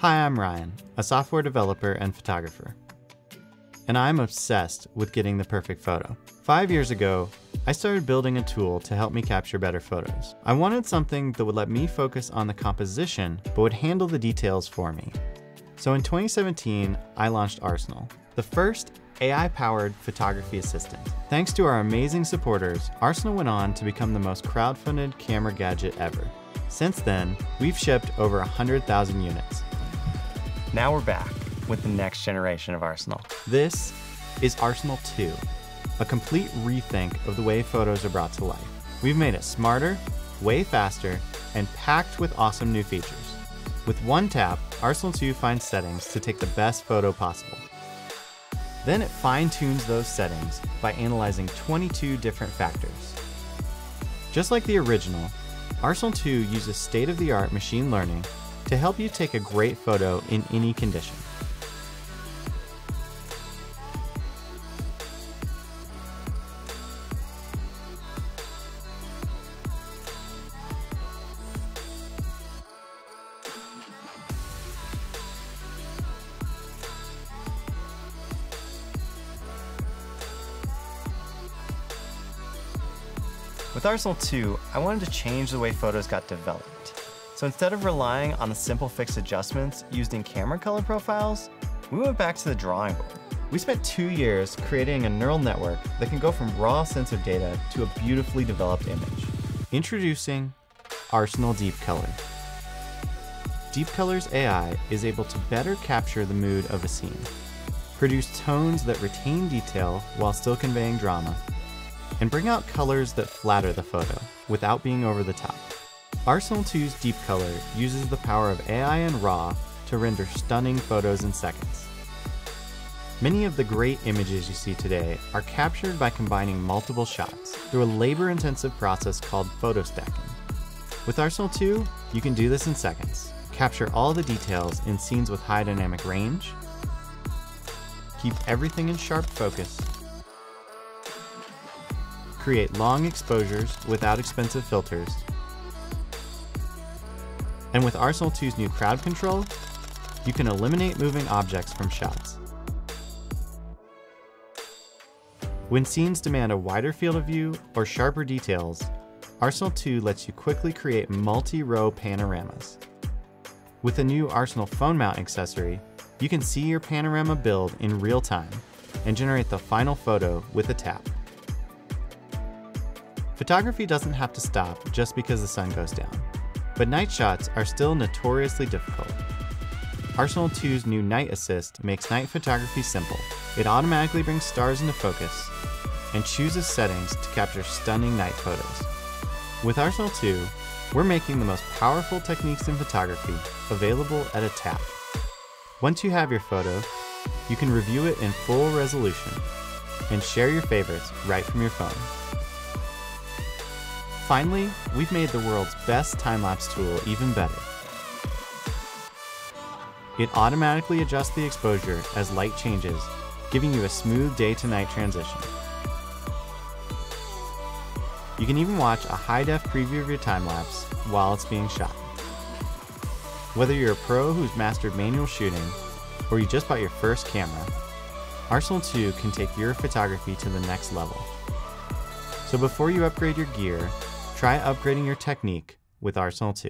Hi, I'm Ryan, a software developer and photographer. And I'm obsessed with getting the perfect photo. Five years ago, I started building a tool to help me capture better photos. I wanted something that would let me focus on the composition, but would handle the details for me. So in 2017, I launched Arsenal, the first AI-powered photography assistant. Thanks to our amazing supporters, Arsenal went on to become the most crowdfunded camera gadget ever. Since then, we've shipped over 100,000 units. Now we're back with the next generation of Arsenal. This is Arsenal 2, a complete rethink of the way photos are brought to life. We've made it smarter, way faster, and packed with awesome new features. With one tap, Arsenal 2 finds settings to take the best photo possible. Then it fine-tunes those settings by analyzing 22 different factors. Just like the original, Arsenal 2 uses state-of-the-art machine learning to help you take a great photo in any condition. With Arsenal 2, I wanted to change the way photos got developed. So instead of relying on the simple fixed adjustments used in camera color profiles, we went back to the drawing board. We spent two years creating a neural network that can go from raw sensor data to a beautifully developed image. Introducing Arsenal Deep Color. Deep Color's AI is able to better capture the mood of a scene, produce tones that retain detail while still conveying drama, and bring out colors that flatter the photo without being over the top. Arsenal 2's Deep Color uses the power of AI and RAW to render stunning photos in seconds. Many of the great images you see today are captured by combining multiple shots through a labor-intensive process called photostacking. With Arsenal 2, you can do this in seconds. Capture all the details in scenes with high dynamic range, keep everything in sharp focus, create long exposures without expensive filters, and with Arsenal 2's new crowd control, you can eliminate moving objects from shots. When scenes demand a wider field of view or sharper details, Arsenal 2 lets you quickly create multi-row panoramas. With the new Arsenal phone mount accessory, you can see your panorama build in real time and generate the final photo with a tap. Photography doesn't have to stop just because the sun goes down but night shots are still notoriously difficult. Arsenal 2's new Night Assist makes night photography simple. It automatically brings stars into focus and chooses settings to capture stunning night photos. With Arsenal 2, we're making the most powerful techniques in photography available at a tap. Once you have your photo, you can review it in full resolution and share your favorites right from your phone. Finally, we've made the world's best time-lapse tool even better. It automatically adjusts the exposure as light changes, giving you a smooth day-to-night transition. You can even watch a high-def preview of your time-lapse while it's being shot. Whether you're a pro who's mastered manual shooting, or you just bought your first camera, Arsenal 2 can take your photography to the next level. So before you upgrade your gear, Try upgrading your technique with Arsenal 2.